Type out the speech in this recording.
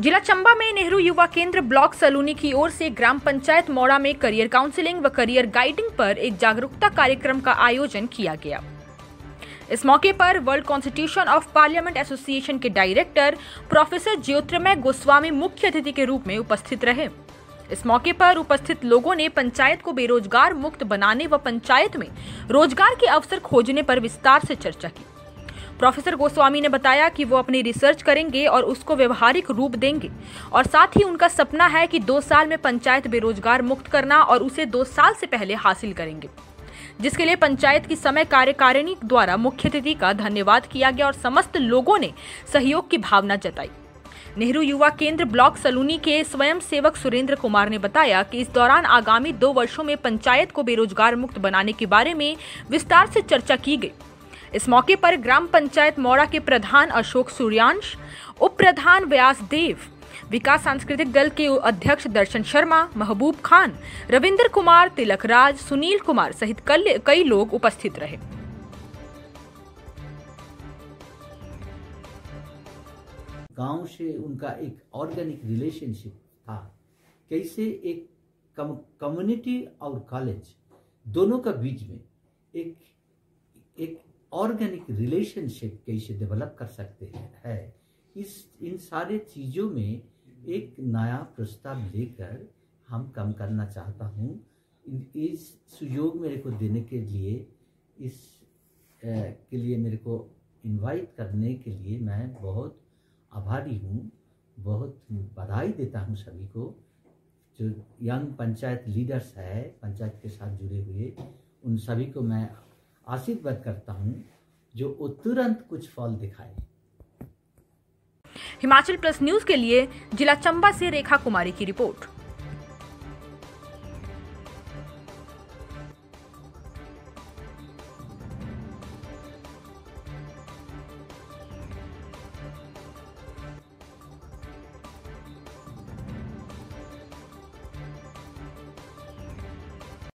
जिला चंबा में नेहरू युवा केंद्र ब्लॉक सलूनी की ओर से ग्राम पंचायत मोड़ा में करियर काउंसलिंग व करियर गाइडिंग पर एक जागरूकता कार्यक्रम का आयोजन किया गया। इस मौके पर world constitution of parliament association के डायरेक्टर प्रोफेसर ज्योतिर्मय गोस्वामी मुख्य अतिथि के रूप में उपस्थित रहे। इस मौके पर उपस्थित लोगों ने पंचायत को बेरोजगार मुक्त बनाने व पंचायत में रोज़गार के अवसर खोजने पर विस्तार से चर्चा की। प्रोफेसर गोस्वामी ने बताया कि वो अपनी रिसर्च करेंगे और उसको व्यवहारिक रूप देंगे। और साथ ही उनका सपना है कि दो साल में पंचायत बेरोजगार मुक्त करना और उसे दो साल से पहले हासिल करेंगे। जिसके लिए पंचायत की समय कार्यकारिणी द्वारा मुख्य अतिथि का धन्यवाद किया गया और समस्त लोगों ने सहयोग की भावना जताई। नेहरू युवा केंद्र ब्लॉक सलूनी के स्वयं सेवक सुरेंद्र कुमार ने बताया कि इस दौरान आगामी दो वर्षों में पंचायत को बेरोजगार मुक्त बनाने के बारे में विस्तार से चर्चा की गई। इस मौके पर ग्राम पंचायत मौड़ा के प्रधान अशोक सूर्यांश उप प्रधान व्यास देव, विकास सांस्कृतिक दल के अध्यक्ष दर्शन शर्मा, महबूब खान, रविंद्र कुमार, तिलक राज, सुनील कुमार सहित कई लोग उपस्थित रहे। गाँव से उनका एक ऑर्गेनिक रिलेशनशिप था। कैसे एक कम्युनिटी और कॉलेज दोनों का बीच में एक एक ऑर्गेनिक रिलेशनशिप कैसे डेवलप कर सकते हैं। इस, इन सारे चीज़ों में एक नया प्रस्ताव लेकर हम काम करना चाहता हूँ। इस सुयोग मेरे को देने के लिए, इस के लिए मेरे को इनवाइट करने के लिए मैं बहुत आभारी हूँ। बहुत बधाई देता हूँ सभी को। जो यंग पंचायत लीडर्स है, पंचायत के साथ जुड़े हुए, उन सभी को मैं आशीर्वाद करता हूँ, जो तुरंत कुछ फल दिखाए। हिमाचल प्लस न्यूज़ के लिए जिला चंबा से रेखा कुमारी की रिपोर्ट।